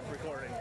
stop recording.